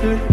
good.